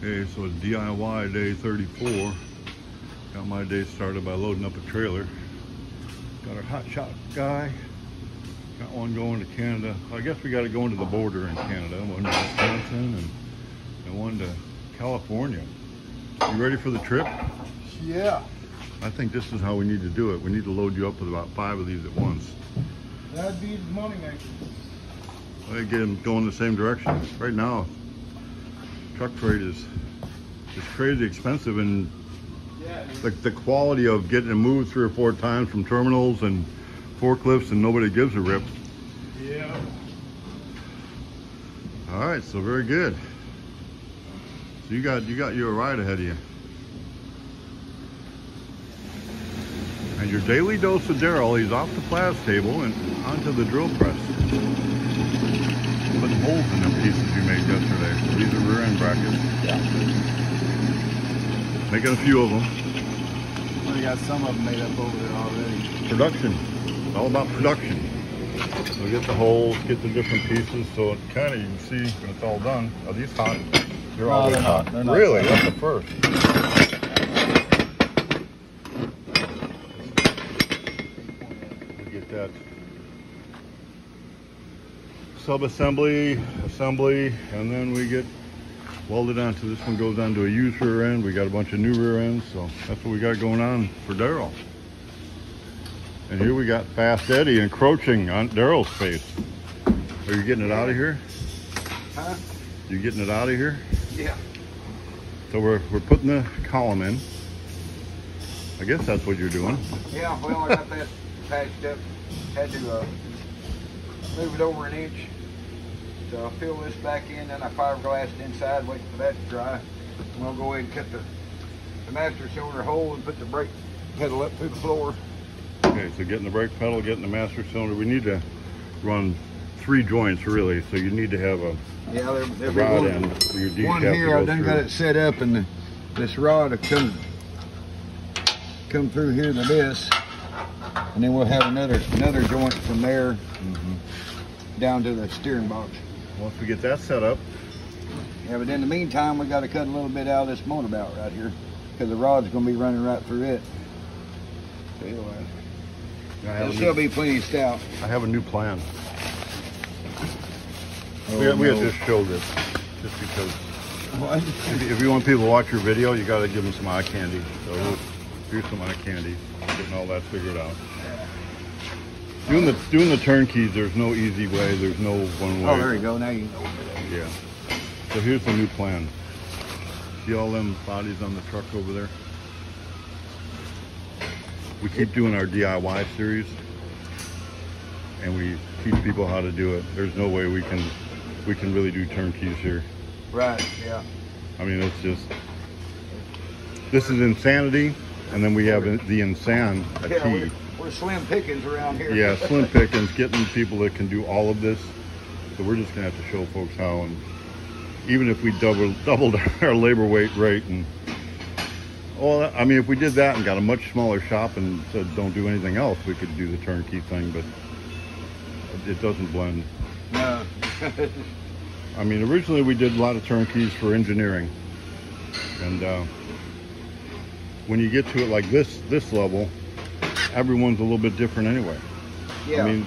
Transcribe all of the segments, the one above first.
Okay, so it's DIY day 34. Got my day started by loading up a trailer. Got our hot shot guy. Got one going to Canada. I guess we got to go into the border in Canada. One to Wisconsin and, and one to California. You ready for the trip? Yeah, I think this is how we need to do it. We need to load you up with about five of these at once. that'd be the money maker. I get them going the same direction. Right now, truck freight is is crazy expensive, and the, the quality of getting it moved three or four times from terminals and forklifts, and nobody gives a rip. Yeah. All right, so very good. So you got you got your ride ahead of you. And your daily dose of Daryl, he's off the plas table and onto the drill press. Holes in them pieces you made yesterday. These are rear end brackets. Yeah. Making a few of them. We got some of them made up over there already. Production. It's all about production. So get the holes, get the different pieces, so it kind of, you can see when it's all done. Are these hot? They're No, always they're hot. They're not. Really? That's the first. We get that sub-assembly, assembly, and then we get welded onto, this one goes onto a used rear end. We got a bunch of new rear ends, so that's what we got going on for Daryl. And here we got Fast Eddie encroaching on Daryl's space. Are you getting it out of here? Huh? You getting it out of here? Yeah. So we're, we're putting the column in. I guess that's what you're doing. Yeah, well, I got that patched up. Had to uh, move it over an inch. So I'll fill this back in, then I fiberglass it inside, wait for that to dry. And we'll go ahead and cut the, the master cylinder hole and put the brake pedal up through the floor. Okay, so getting the brake pedal, getting the master cylinder. We need to run three joints really. So you need to have a, Yeah, there, there'll rod one, end for your one here. go I done through. got it set up, and the, this rod will come come through here to this, and then we'll have another another joint from there Mhm. down to the steering box. Once we get that set up, Yeah, but in the meantime, we got to cut a little bit out of this motor bout right here, because the rod's gonna be running right through it. So anyway, it'll still new, be plenty stout. I have a new plan. Oh, we, had, we had no. just showed this just because What? if, if you want people to watch your video, you got to give them some eye candy. So here's some eye candy, getting all that figured out. Doing the doing the turnkeys, there's no easy way. There's no one oh, way. Oh, there you go. Now you know. Yeah. So here's the new plan. See all them bodies on the truck over there? We keep doing our DIY series and we teach people how to do it. There's no way we can we can really do turnkeys here. Right. Yeah. I mean, it's just this is insanity and then we have the insan a Yeah, T. we're, slim pickings around here. Yeah, slim pickings, getting people that can do all of this. So we're just gonna have to show folks how, and even if we double doubled our labor weight rate, and well, I mean, if we did that and got a much smaller shop and said don't do anything else, we could do the turnkey thing, but it doesn't blend. No. I mean, originally we did a lot of turnkeys for engineering, and uh, when you get to it like this this level, everyone's a little bit different anyway. yeah. I mean,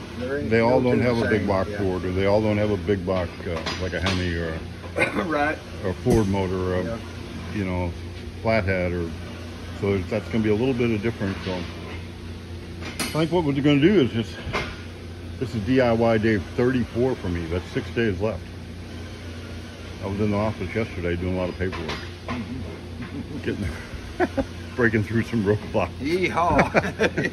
they all don't have a big block Yeah. Ford, or they all don't have a big block uh, like a Hemi or a, right. or a Ford motor, or a, Yeah. you know, flathead, or so that's going to be a little bit of difference. So I think what we're going to do is just this is DIY day 34 for me. That's six days left. I was in the office yesterday doing a lot of paperwork, getting breaking through some roadblocks. Yeehaw.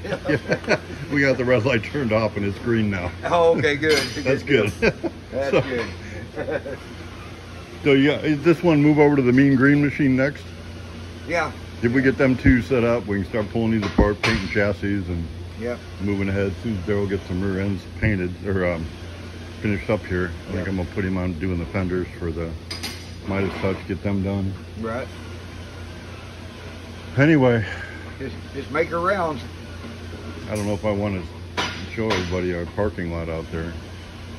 Yeah. we got the red light turned off and it's green now. oh, okay, good. That's good. That's so, good. So yeah, is this one move over to the mean green machine next? yeah. If we get them two set up, we can start pulling these apart, painting chassis, and Yep. moving ahead. As soon as Daryl gets some rear ends painted or um, finished up here, I think I'm gonna put him on doing the fenders for the Midas Touch, get them done. Right. Anyway, Just, just make her rounds. I don't know if I want to show everybody our parking lot out there.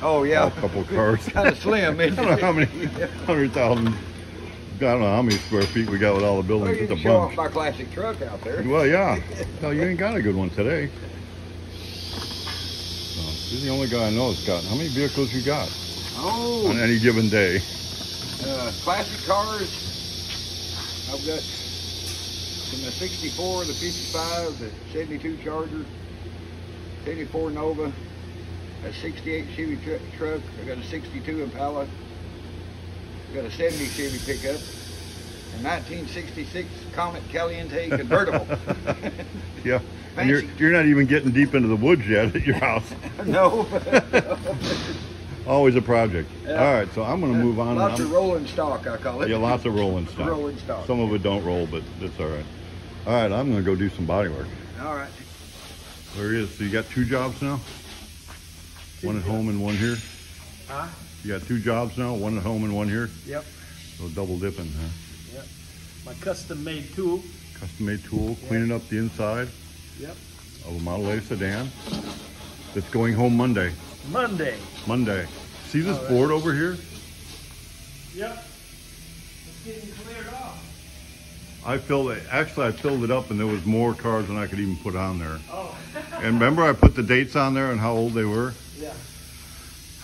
Oh yeah. All couple cars. kind of slim. I don't know how many hundred thousand I don't know how many square feet we got with all the Well, buildings. you It's a can show off bunch. my classic truck out there. Well, yeah. No, you ain't got a good one today. So, you're the only guy I know that's got. How many vehicles you got Oh, on any given day? uh, classic cars. I've got from the 64, the 55, the 72 Charger, 74 Nova, a 68 Chevy tr- truck. I got a 62 Impala. I got a 70 Chevy pickup. A 1966 Comet Caliente convertible. Yeah. And you're, you're not even getting deep into the woods yet at your house. no. Always a project. Yeah. All right, so I'm going to move on. Lots of rolling stock, I call it. Yeah, lots of rolling stock. Rolling stock. Some of it don't roll, but that's all right. All right, I'm gonna go do some body work. All right. There he is. So you got two jobs now? One at home and one here? Huh? You got two jobs now, one at home and one here? Yep. So double dipping, huh? Yep. My custom made tool. Custom made tool, cleaning up the inside Yep. of a Model A sedan. That's going home Monday. Monday. Monday. See this right. board over here? Yep. It's getting cleared off. I filled it, actually I filled it up and there was more cars than I could even put on there. Oh. And remember I put the dates on there and how old they were? yeah.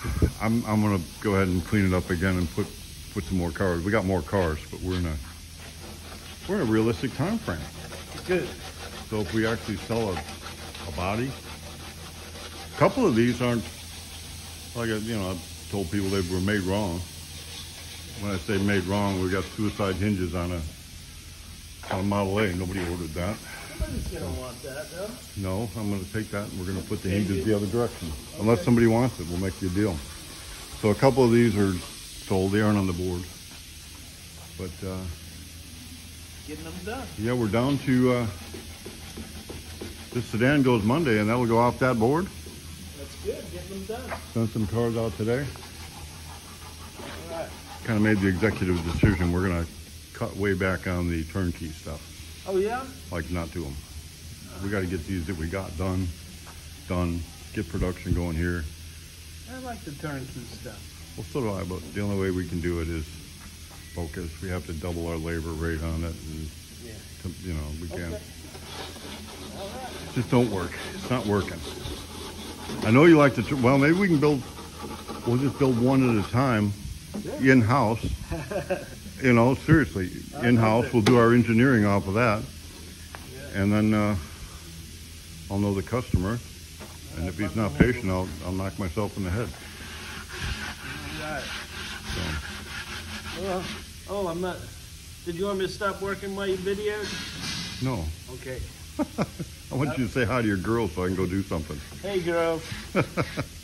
I'm, I'm gonna go ahead and clean it up again and put, put some more cars. We got more cars, but we're in a, we're in a realistic time frame. Good. So if we actually sell a, a body, a couple of these aren't, like, I- you know, I've told people they were made wrong. When I say made wrong, we got suicide hinges on a, on Model A. Nobody ordered that. Nobody's gonna want that, though. No, I'm gonna take that and we're gonna put the hinges the other direction. Unless somebody wants it, we'll make you a deal. So a couple of these are sold, they aren't on the board. But, uh, Getting them done. yeah, we're down to, uh, this sedan goes Monday and that'll go off that board. That's good. Getting them done. Sent some cars out today. All right. Kind of made the executive decision, we're gonna cut way back on the turnkey stuff, Oh yeah. like not do them. We gotta get these that we got done, done, get production going here. I like the turnkey stuff. Well, so do I, but the only way we can do it is focus. We have to double our labor rate on it and, Yeah. to- you know, we can't, Okay. Right. just don't work. It's not working. I know you like to, well, maybe we can build, we'll just build one at a time, Yeah. in-house. You know, seriously, in-house, we'll do our engineering off of that. And then, uh, I'll know the customer. And if he's not patient, I'll, I'll knock myself in the head. So, Well, oh, I'm not. Did you want me to stop working while you videoed? no. Okay. I want you to say hi to your girl so I can go do something. Hey, girls.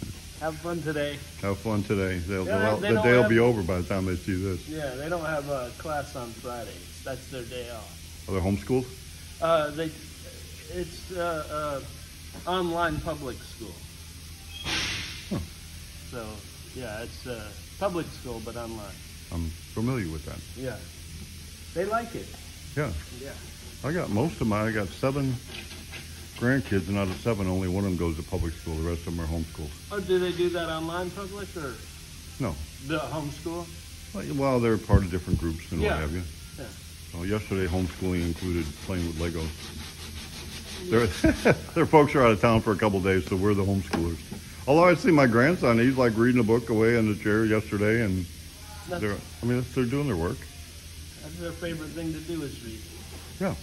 Have fun today. Have fun today. They'll, they'll- they the day will be over by the time they see this. Yeah, they don't have a class on Fridays. That's their day off. Are they homeschooled? Uh, they, it's uh, uh, online public school. Huh. So, yeah, it's uh, public school but online. I'm familiar with that. Yeah, they like it. Yeah. Yeah. I got most of mine. I got seven grandkids, and out of seven, only one of them goes to public school. The rest of them are homeschooled. Oh, do they do that online public or No. the homeschool? Well, they're part of different groups and Yeah. what have you. Yeah. So yesterday, homeschooling included playing with Legos. Their, their folks are out of town for a couple days, so we're the homeschoolers. Although I see my grandson, he's like reading a book away in the chair yesterday, and That's, they're, I mean, they're doing their work. that's their favorite thing to do is read. Yeah.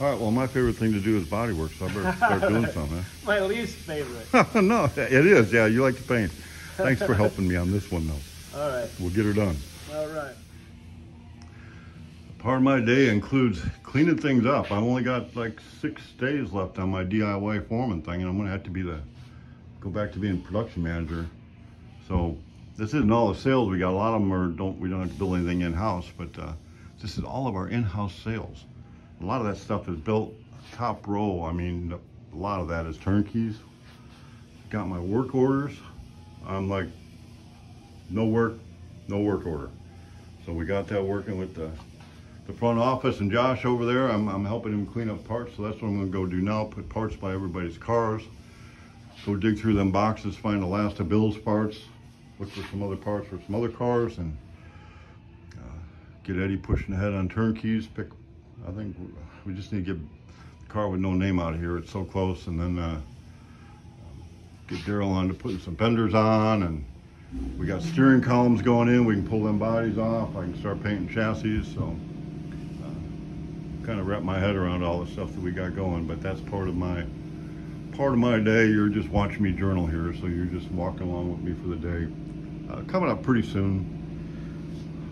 All right. Well, my favorite thing to do is body work, so I better start doing something. My least favorite. No, it is. Yeah, you like to paint. Thanks for helping me on this one, though. All right. We'll get her done. All right. Part of my day includes cleaning things up. I've only got like six days left on my DIY foreman thing, and I'm gonna have to be the go back to being production manager. So this isn't all the sales we got. A lot of them are don't we don't have to build anything in house, but uh, this is all of our in-house sales. A lot of that stuff is built top row. I mean, a lot of that is turnkeys. Got my work orders. I'm like, no work, no work order. So we got that working with the the front office and Josh over there. I'm, I'm helping him clean up parts, so that's what I'm gonna go do now, put parts by everybody's cars. Go dig through them boxes, find the last of Bill's parts, look for some other parts for some other cars and uh, get Eddie pushing ahead on turnkeys. Pick, I think we just need to get the car with no name out of here. It's so close, and then uh, get Daryl on to putting some fenders on, and we got steering columns going in. We can pull them bodies off. I can start painting chassis. So, uh, kind of wrap my head around all the stuff that we got going. But that's part of my part of my day. You're just watching me journal here, so you're just walking along with me for the day. Uh, coming up pretty soon.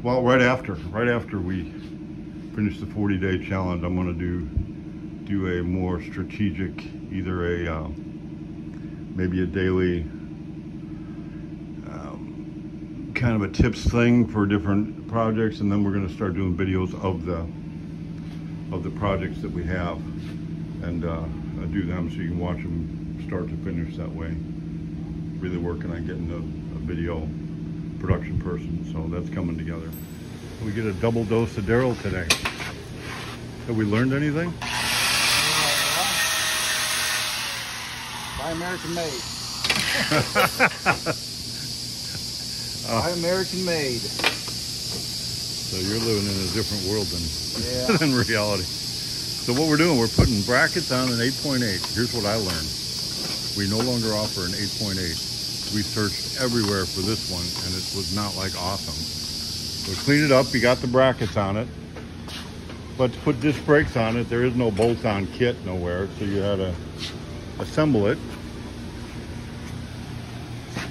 Well, right after, right after we finish the 40 day challenge, I'm gonna do do a more strategic, either a um, maybe a daily um, kind of a tips thing for different projects, and then we're gonna start doing videos of the of the projects that we have, and uh, do them so you can watch them start to finish that way. Really working on getting a, a video production person, so that's coming together. We get a double dose of Daryl today. Have we learned anything? Buy American made. Buy American made. So you're living in a different world than, Yeah. than reality. So what we're doing, we're putting brackets on an 8.8. Here's what I learned. We no longer offer an 8.8. We searched everywhere for this one and it was not like awesome. So clean it up, you got the brackets on it. But to put disc brakes on it, there is no bolt-on kit nowhere, so you had to assemble it,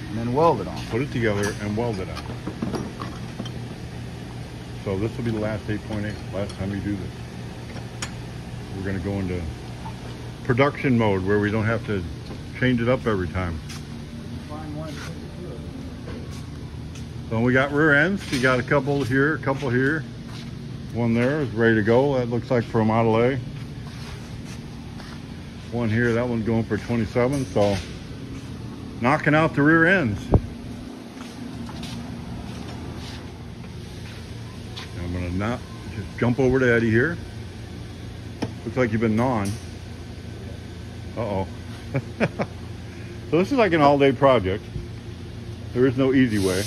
And then weld it on. put it together, and weld it on. So this will be the last 8.8, last time you do this. We're gonna go into production mode where we don't have to change it up every time. Find one. put it through it. So we got rear ends. You got a couple here, a couple here. One there is ready to go. That looks like for a Model A. One here, that one's going for 27. So knocking out the rear ends. I'm gonna not just jump over to Eddie here. Looks like you've been gnawing. Uh-oh. so this is like an all-day project. There is no easy way.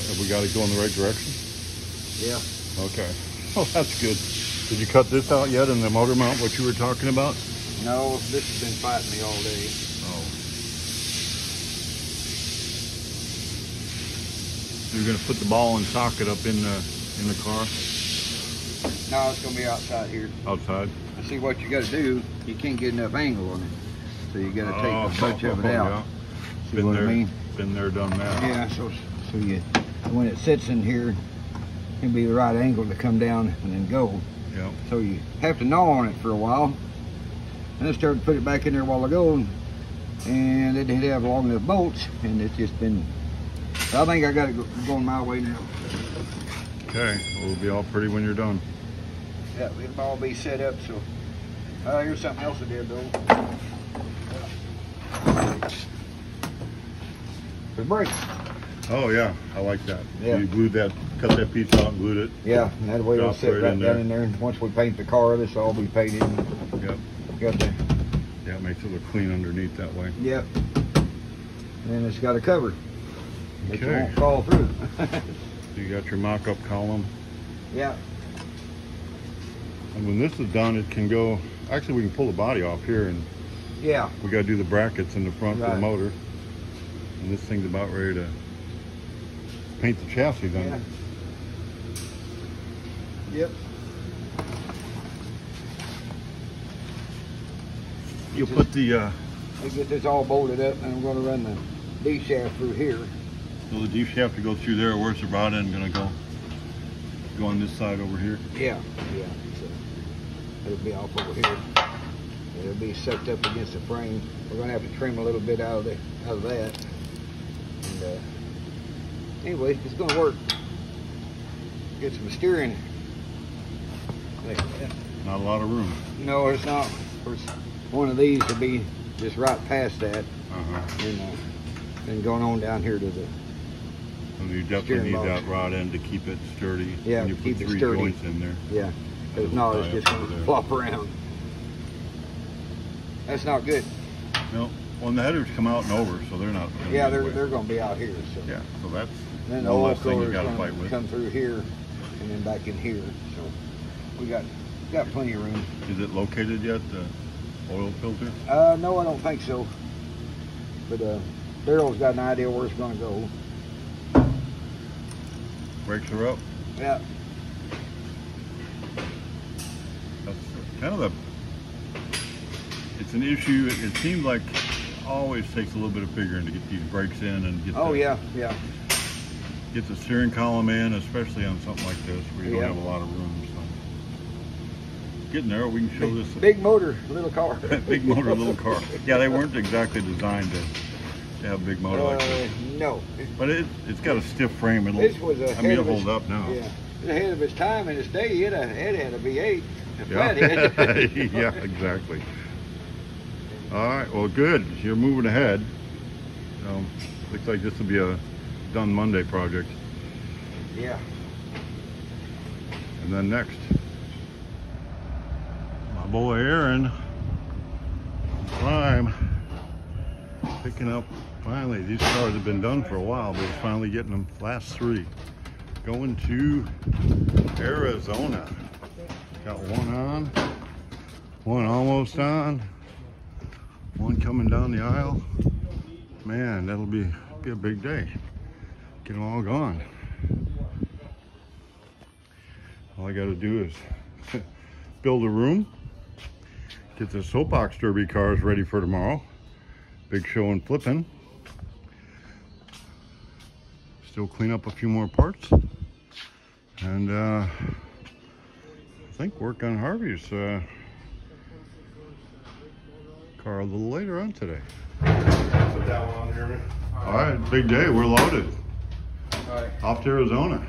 Uh, Have we got it going the right direction? Yeah. Okay. Oh, that's good. Did you cut this out yet in the motor mount, what you were talking about? No, this has been fighting me all day. Oh. You're gonna put the ball and socket up in the, in the car, No, it's gonna be outside here. outside? I see what you gotta do. You can't get enough angle on it. So you gotta take Oh, a bunch of it oh, out. yeah. See Been what there, I mean? been there, done that. Yeah, so so you when it sits in here, it'll be the right angle to come down and then go. Yeah. So you have to gnaw on it for a while. And I started to put it back in there a while ago, and, and it didn't have long enough bolts, and it's just been. I think I got it going my way now. Okay, well, it'll be all pretty when you're done. Yeah, it'll all be set up. So, uh, here's something else I did though. The brakes. Oh, yeah, I like that. Yeah. You glued that, cut that piece out and glued it. Yeah, and that way it'll sit right right, in down there. in there. And once we paint the car, this will all be painted. Yep. Got the Yeah, it makes it look clean underneath that way. Yep. And it's got a cover. It Okay. won't fall through. You got your mock-up column. yeah. And when this is done, it can go, actually, we can pull the body off here and Yeah. we gotta do the brackets in the front for the Right. motor. And this thing's about ready to paint the chassis Yeah. then. Yep. You'll put the, uh, We get this all bolted up and I'm gonna run the D shaft through here. so the D shaft to go through there, where's the rod end gonna go? Go on this side over here? Yeah. Yeah. So it'll be off over here. It'll be sucked up against the frame. We're gonna have to trim a little bit out of the out of that. And uh, anyway, it's gonna work. Get some steering. Not a lot of room. No, it's not. Of course, one of these will be just right past that, Uh-huh. and uh, then going on down here to the And you definitely need box. that rod end to keep it sturdy. Yeah, And you keep put three sturdy. joints in there. yeah. Because no, it's just gonna flop around. That's not good. No, Well, and the headers come out and over, so they're not. gonna Yeah, they're, they're gonna be out here, so. Yeah, so that's Then the one oil less thing you gotta gonna fight with. come through here and then back in here, so we got, got plenty of room. Is it located yet, the oil filter? Uh, no, I don't think so. But, uh, Daryl's got an idea where it's gonna go. Brakes are up? Yeah, That's kind of the, it's an issue, it seems like always takes a little bit of figuring to get these brakes in and get oh, the, yeah, yeah. get the steering column in, especially on something like this where you Yeah. don't have a lot of room, so. Getting there, we can show this. Big motor, little car. Big motor, little car. Yeah, they weren't exactly designed to, to have a big motor like Uh, this. no. But it, it's got a stiff frame, it'll, This was I mean, it'll of its, up now. Yeah, ahead of its time in its day. It had, it had a V8, a Yeah, yeah, exactly. All right, well, good. You're moving ahead. Um, looks like this will be a done Monday project. yeah. And then next, my boy Aaron, Prime, picking up. Finally, these cars have been done for a while, but he's finally getting them. Last three, going to Arizona. Got one on, one almost on, one coming down the aisle. Man, that'll be be a big day. Get them all gone. All I got to do is build a room, get the soapbox derby cars ready for tomorrow. Big show and flipping. Still clean up a few more parts. And uh, I think work on Harvey's uh, car a little later on today. Put that one on, Jeremy. All right, big day. We're loaded. All right. Off to Arizona.